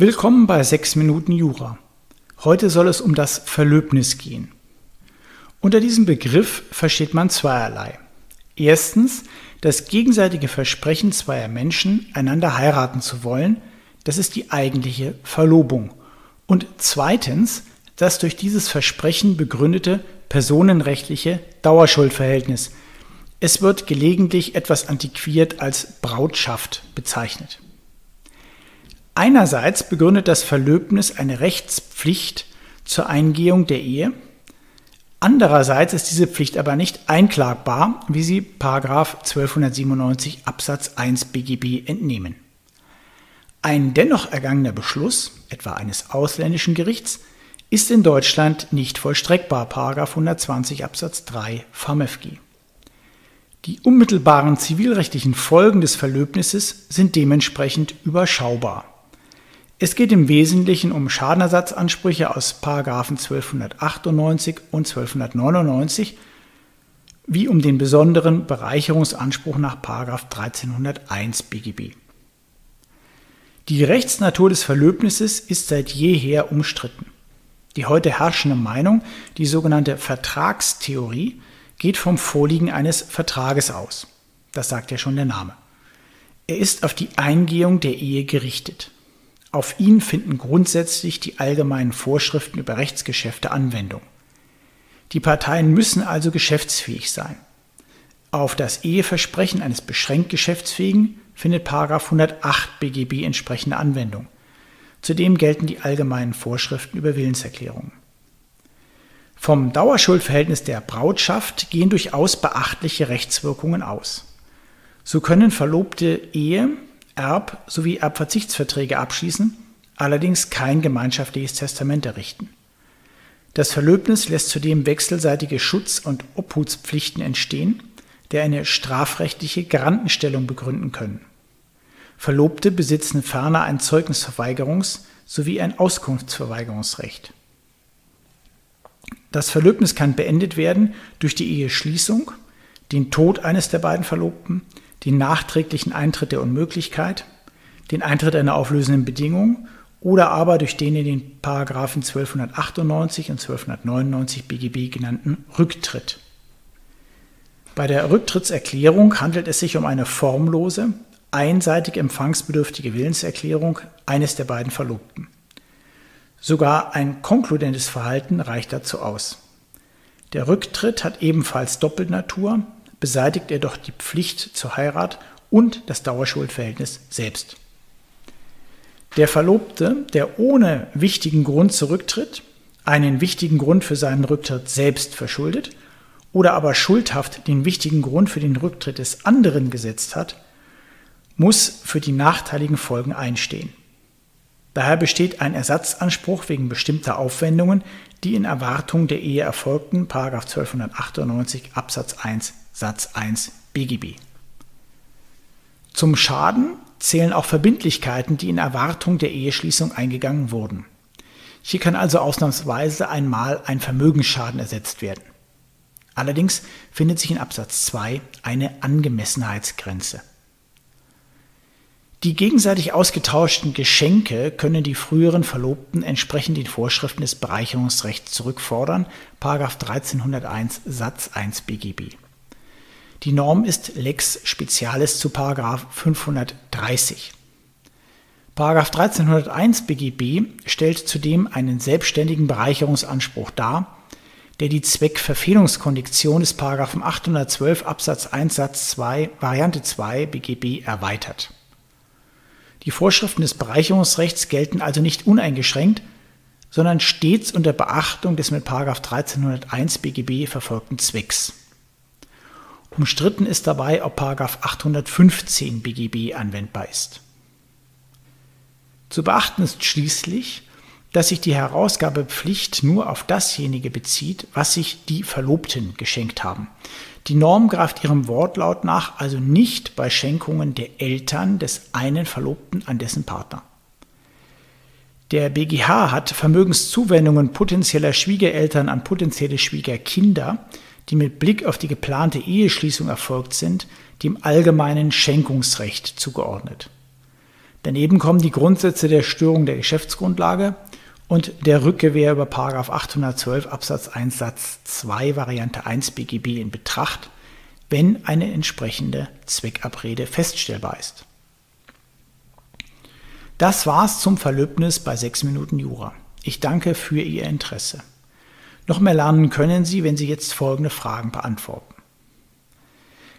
Willkommen bei 6 Minuten Jura. Heute soll es um das Verlöbnis gehen. Unter diesem Begriff versteht man zweierlei. Erstens das gegenseitige Versprechen zweier Menschen, einander heiraten zu wollen, das ist die eigentliche Verlobung. Und zweitens das durch dieses Versprechen begründete personenrechtliche Dauerschuldverhältnis. Es wird gelegentlich etwas antiquiert als Brautschaft bezeichnet. Einerseits begründet das Verlöbnis eine Rechtspflicht zur Eingehung der Ehe. Andererseits ist diese Pflicht aber nicht einklagbar, wie sie 1297 Absatz 1 BGB entnehmen. Ein dennoch ergangener Beschluss, etwa eines ausländischen Gerichts, ist in Deutschland nicht vollstreckbar, 120 Absatz 3 VMFG. Die unmittelbaren zivilrechtlichen Folgen des Verlöbnisses sind dementsprechend überschaubar. Es geht im Wesentlichen um Schadenersatzansprüche aus 1298 und 1299 wie um den besonderen Bereicherungsanspruch nach 1301 BGB. Die Rechtsnatur des Verlöbnisses ist seit jeher umstritten. Die heute herrschende Meinung, die sogenannte Vertragstheorie, geht vom Vorliegen eines Vertrages aus. Das sagt ja schon der Name. Er ist auf die Eingehung der Ehe gerichtet. Auf ihn finden grundsätzlich die allgemeinen Vorschriften über Rechtsgeschäfte Anwendung. Die Parteien müssen also geschäftsfähig sein. Auf das Eheversprechen eines beschränkt Geschäftsfähigen findet 108 BGB entsprechende Anwendung. Zudem gelten die allgemeinen Vorschriften über Willenserklärungen. Vom Dauerschuldverhältnis der Brautschaft gehen durchaus beachtliche Rechtswirkungen aus. So können Verlobte Ehe, Erb- sowie Erbverzichtsverträge abschließen, allerdings kein gemeinschaftliches Testament errichten. Das Verlöbnis lässt zudem wechselseitige Schutz- und Obhutspflichten entstehen, der eine strafrechtliche Garantenstellung begründen können. Verlobte besitzen ferner ein Zeugnisverweigerungs- sowie ein Auskunftsverweigerungsrecht. Das Verlöbnis kann beendet werden durch die Eheschließung, den Tod eines der beiden Verlobten, den nachträglichen Eintritt der Unmöglichkeit, den Eintritt einer auflösenden Bedingung oder aber durch den in den Paragraphen 1298 und 1299 BGB genannten Rücktritt. Bei der Rücktrittserklärung handelt es sich um eine formlose, einseitig empfangsbedürftige Willenserklärung eines der beiden Verlobten. Sogar ein konkludentes Verhalten reicht dazu aus. Der Rücktritt hat ebenfalls Doppelnatur, beseitigt er doch die Pflicht zur Heirat und das Dauerschuldverhältnis selbst. Der Verlobte, der ohne wichtigen Grund zurücktritt, einen wichtigen Grund für seinen Rücktritt selbst verschuldet oder aber schuldhaft den wichtigen Grund für den Rücktritt des anderen gesetzt hat, muss für die nachteiligen Folgen einstehen. Daher besteht ein Ersatzanspruch wegen bestimmter Aufwendungen, die in Erwartung der Ehe erfolgten, 1298 Absatz 1 Satz 1 BGB. Zum Schaden zählen auch Verbindlichkeiten, die in Erwartung der Eheschließung eingegangen wurden. Hier kann also ausnahmsweise einmal ein Vermögensschaden ersetzt werden. Allerdings findet sich in Absatz 2 eine Angemessenheitsgrenze. Die gegenseitig ausgetauschten Geschenke können die früheren Verlobten entsprechend den Vorschriften des Bereicherungsrechts zurückfordern, 1301 Satz 1 BGB. Die Norm ist Lex Specialis zu 530. 1301 BGB stellt zudem einen selbstständigen Bereicherungsanspruch dar, der die Zweckverfehlungskondition des 812 Absatz 1 Satz 2 Variante 2 BGB erweitert. Die Vorschriften des Bereicherungsrechts gelten also nicht uneingeschränkt, sondern stets unter Beachtung des mit 1301 BGB verfolgten Zwecks. Umstritten ist dabei, ob 815 BGB anwendbar ist. Zu beachten ist schließlich, dass sich die Herausgabepflicht nur auf dasjenige bezieht, was sich die Verlobten geschenkt haben. Die Norm greift ihrem Wortlaut nach also nicht bei Schenkungen der Eltern des einen Verlobten an dessen Partner. Der BGH hat Vermögenszuwendungen potenzieller Schwiegereltern an potenzielle Schwiegerkinder, die mit Blick auf die geplante Eheschließung erfolgt sind, dem allgemeinen Schenkungsrecht zugeordnet. Daneben kommen die Grundsätze der Störung der Geschäftsgrundlage und der Rückgewehr über 812 Absatz 1 Satz 2 Variante 1 BGB in Betracht, wenn eine entsprechende Zweckabrede feststellbar ist. Das war's zum Verlöbnis bei 6 Minuten Jura. Ich danke für Ihr Interesse. Noch mehr lernen können Sie, wenn Sie jetzt folgende Fragen beantworten.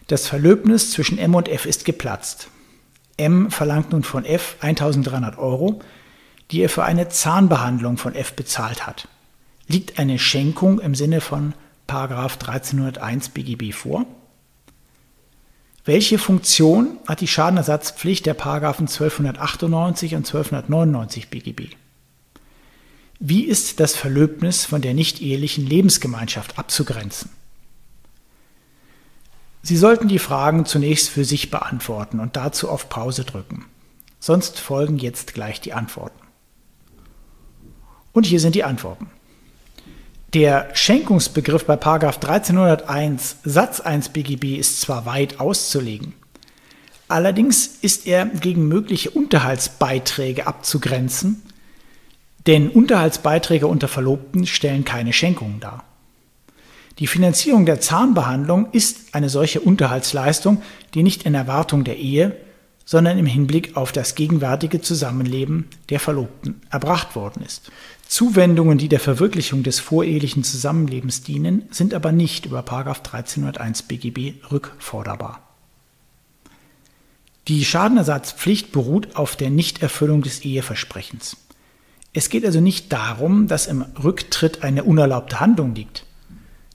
Das Verlöbnis zwischen M und F ist geplatzt. M verlangt nun von F 1300 Euro, die er für eine Zahnbehandlung von F bezahlt hat. Liegt eine Schenkung im Sinne von 1301 BGB vor? Welche Funktion hat die Schadenersatzpflicht der Paragraphen 1298 und 1299 BGB? Wie ist das Verlöbnis von der nicht-ehelichen Lebensgemeinschaft abzugrenzen? Sie sollten die Fragen zunächst für sich beantworten und dazu auf Pause drücken. Sonst folgen jetzt gleich die Antworten. Und hier sind die Antworten. Der Schenkungsbegriff bei 1301 Satz 1 BGB ist zwar weit auszulegen, allerdings ist er gegen mögliche Unterhaltsbeiträge abzugrenzen, denn Unterhaltsbeiträge unter Verlobten stellen keine Schenkungen dar. Die Finanzierung der Zahnbehandlung ist eine solche Unterhaltsleistung, die nicht in Erwartung der Ehe, sondern im Hinblick auf das gegenwärtige Zusammenleben der Verlobten erbracht worden ist. Zuwendungen, die der Verwirklichung des vorehelichen Zusammenlebens dienen, sind aber nicht über 1301 BGB rückforderbar. Die Schadenersatzpflicht beruht auf der Nichterfüllung des Eheversprechens. Es geht also nicht darum, dass im Rücktritt eine unerlaubte Handlung liegt.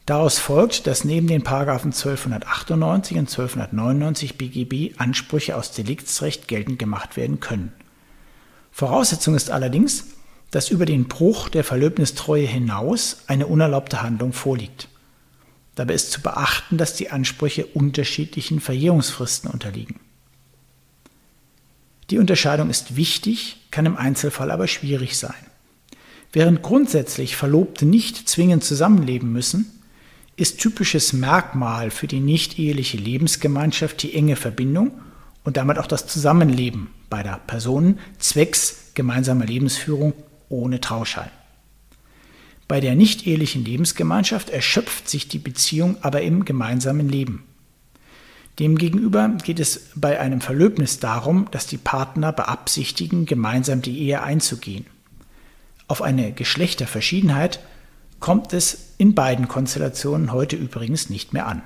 Daraus folgt, dass neben den Paragraphen 1298 und 1299 BGB Ansprüche aus Deliktsrecht geltend gemacht werden können. Voraussetzung ist allerdings, dass über den Bruch der Verlöbnistreue hinaus eine unerlaubte Handlung vorliegt. Dabei ist zu beachten, dass die Ansprüche unterschiedlichen Verjährungsfristen unterliegen. Die Unterscheidung ist wichtig, kann im Einzelfall aber schwierig sein. Während grundsätzlich Verlobte nicht zwingend zusammenleben müssen, ist typisches Merkmal für die nicht-eheliche Lebensgemeinschaft die enge Verbindung und damit auch das Zusammenleben beider Personen zwecks gemeinsamer Lebensführung ohne Trauschein. Bei der nicht-ehelichen Lebensgemeinschaft erschöpft sich die Beziehung aber im gemeinsamen Leben. Demgegenüber geht es bei einem Verlöbnis darum, dass die Partner beabsichtigen, gemeinsam die Ehe einzugehen. Auf eine Geschlechterverschiedenheit kommt es in beiden Konstellationen heute übrigens nicht mehr an.